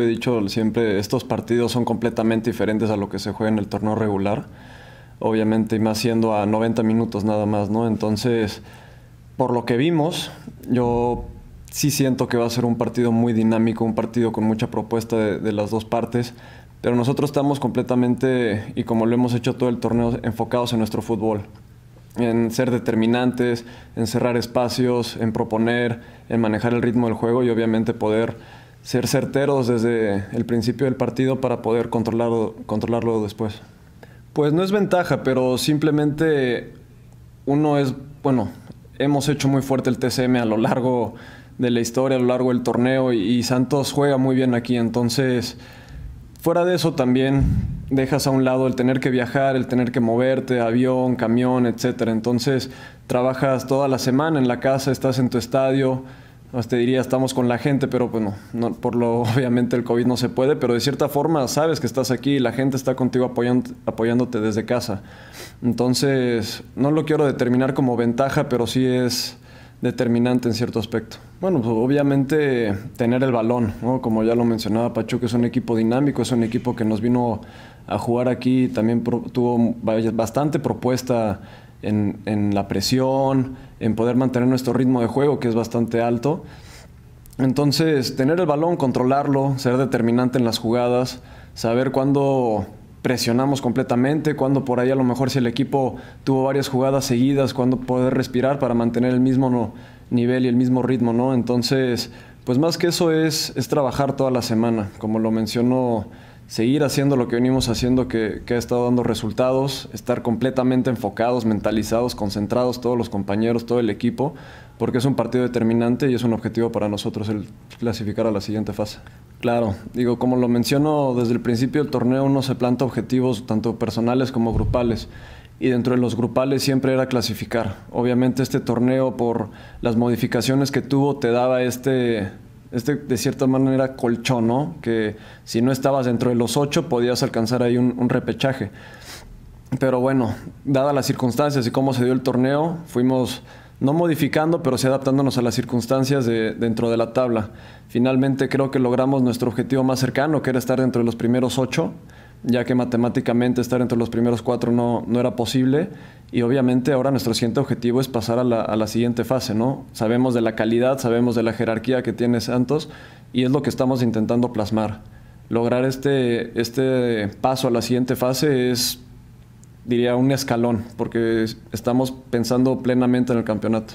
He dicho siempre, estos partidos son completamente diferentes a lo que se juega en el torneo regular. Obviamente, y más siendo a 90 minutos nada más, ¿no? Entonces, por lo que vimos, yo sí siento que va a ser un partido muy dinámico, un partido con mucha propuesta de, de las dos partes. Pero nosotros estamos completamente, y como lo hemos hecho todo el torneo, enfocados en nuestro fútbol en ser determinantes, en cerrar espacios, en proponer, en manejar el ritmo del juego y obviamente poder ser certeros desde el principio del partido para poder controlarlo, controlarlo después. Pues no es ventaja, pero simplemente uno es, bueno, hemos hecho muy fuerte el TCM a lo largo de la historia, a lo largo del torneo y, Santos juega muy bien aquí, entonces fuera de eso también dejas a un lado el tener que viajar, el tener que moverte, avión, camión, etcétera. Entonces trabajas toda la semana en la casa, estás en tu estadio, te diría, estamos con la gente, pero bueno, no, por lo obviamente el COVID no se puede, pero de cierta forma sabes que estás aquí y la gente está contigo apoyando, apoyándote desde casa. Entonces, no lo quiero determinar como ventaja, pero sí es determinante en cierto aspecto. Bueno, pues obviamente tener el balón, ¿no? como ya lo mencionaba Pachuca, es un equipo dinámico, es un equipo que nos vino a jugar aquí, también tuvo bastante propuesta en, la presión, en poder mantener nuestro ritmo de juego, que es bastante alto. Entonces, tener el balón, controlarlo, ser determinante en las jugadas, saber cuándo presionamos completamente, cuándo por ahí a lo mejor si el equipo tuvo varias jugadas seguidas, cuándo poder respirar para mantener el mismo nivel y el mismo ritmo, ¿no? Entonces, pues más que eso es, es trabajar toda la semana, como lo mencionó seguir haciendo lo que venimos haciendo que, ha estado dando resultados, estar completamente enfocados, mentalizados, concentrados, todos los compañeros, todo el equipo, porque es un partido determinante y es un objetivo para nosotros el clasificar a la siguiente fase. Claro, digo, como lo menciono desde el principio del torneo, uno se planta objetivos tanto personales como grupales. Y dentro de los grupales siempre era clasificar. Obviamente este torneo, por las modificaciones que tuvo, te daba este, este, de cierta manera, colchón, ¿no? Que si no estabas dentro de los ocho, podías alcanzar ahí un, repechaje. Pero bueno, dadas las circunstancias y cómo se dio el torneo, fuimos no modificando, pero sí adaptándonos a las circunstancias de, dentro de la tabla. Finalmente creo que logramos nuestro objetivo más cercano, que era estar dentro de los primeros ocho ya que matemáticamente estar entre los primeros cuatro no, no era posible. Y obviamente ahora nuestro siguiente objetivo es pasar a la, a la, siguiente fase, ¿no? Sabemos de la calidad, sabemos de la jerarquía que tiene Santos y es lo que estamos intentando plasmar. Lograr este, este paso a la siguiente fase es, diría, un escalón, porque estamos pensando plenamente en el campeonato.